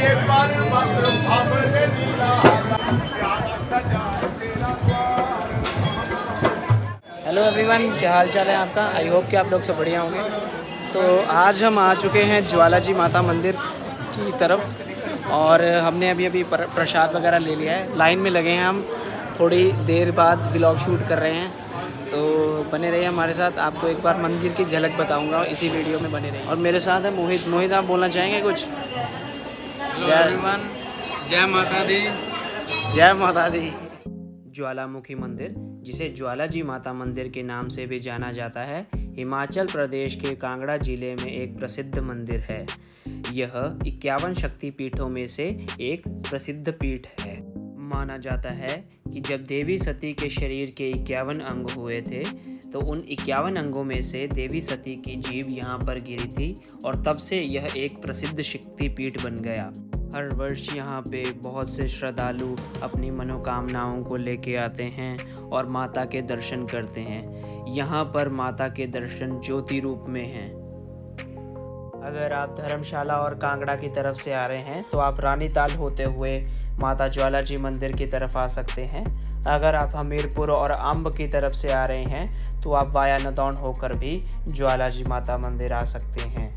Hello everyone क्या हाल चाल है आपका? आई होप कि आप लोग सब बढ़िया होंगे। तो आज हम आ चुके हैं ज्वाला जी माता मंदिर की तरफ़ और हमने अभी अभी प्रसाद वगैरह ले लिया है। लाइन में लगे हैं हम, थोड़ी देर बाद ब्लॉग शूट कर रहे हैं। तो बने रहिए हमारे साथ, आपको एक बार मंदिर की झलक बताऊँगा, इसी वीडियो में बने रहिए। और मेरे साथ है मोहित। मोहित, आप बोलना चाहेंगे कुछ? जय जय माता दी जय माता दी ज्वालामुखी मंदिर जिसे ज्वाला जी माता मंदिर के नाम से भी जाना जाता है हिमाचल प्रदेश के कांगड़ा ज़िले में एक प्रसिद्ध मंदिर है। यह इक्यावन शक्ति पीठों में से एक प्रसिद्ध पीठ है। माना जाता है कि जब देवी सती के शरीर के इक्यावन अंग हुए थे तो उन इक्यावन अंगों में से देवी सती की जीव यहाँ पर गिरी थी और तब से यह एक प्रसिद्ध शक्ति पीठ बन गया। हर वर्ष यहाँ पे बहुत से श्रद्धालु अपनी मनोकामनाओं को लेके आते हैं और माता के दर्शन करते हैं। यहाँ पर माता के दर्शन ज्योति रूप में हैं। अगर आप धर्मशाला और कांगड़ा की तरफ़ से आ रहे हैं तो आप रानीताल होते हुए माता ज्वाला जी मंदिर की तरफ़ आ सकते हैं। अगर आप हमीरपुर और अम्ब की तरफ़ से आ रहे हैं तो आप वाया नदौन होकर भी ज्वालाजी माता मंदिर आ सकते हैं।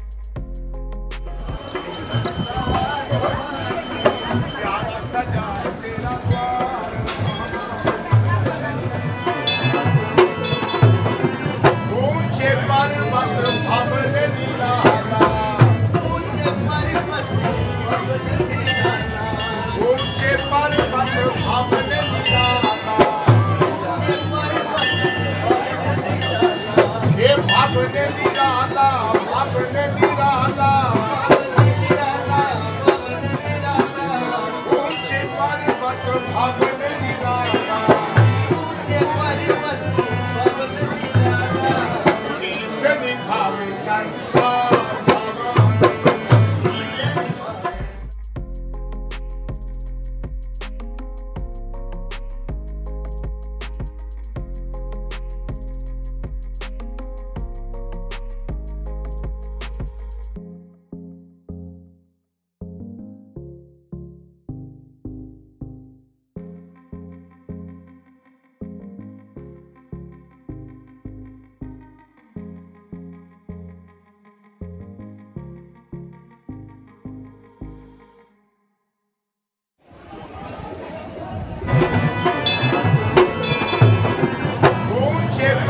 हे भवन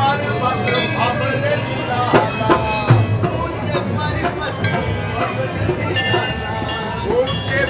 पर्वत भवन निराला ऊँचे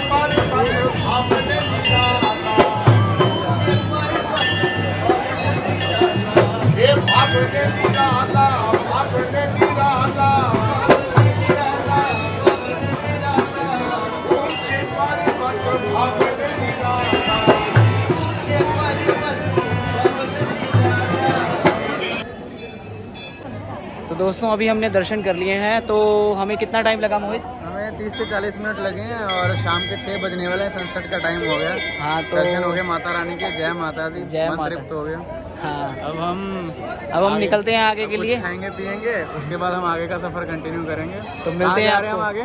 तो दोस्तों अभी हमने दर्शन कर लिए हैं तो हमें कितना टाइम लगा मोहित? हमें 30 से 40 मिनट लगे हैं और शाम के 6 बजने वाले हैं सनसेट का टाइम हो गया। हाँ तो दर्शन हो गए माता रानी के जय माता दी जय। तृप्त हो गया। हाँ। अब हम अब हम निकलते हैं आगे के लिए। खाएँगे पियेंगे उसके बाद हम आगे का सफ़र कंटिन्यू करेंगे। तो मिलते हैं जा रहे हैं हम आगे?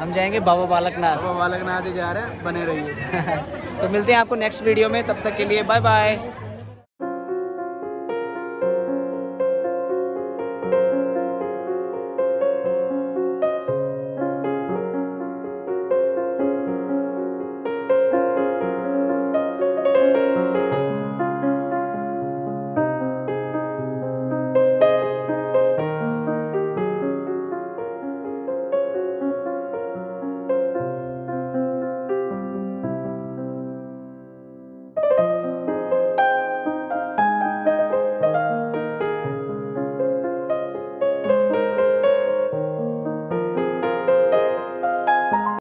हम जाएँगे बाबा बालकनाथ। अब बालक नाथ ही जा रहे हैं बने रहिए। तो मिलते हैं आपको नेक्स्ट वीडियो में तब तक के लिए बाय बाय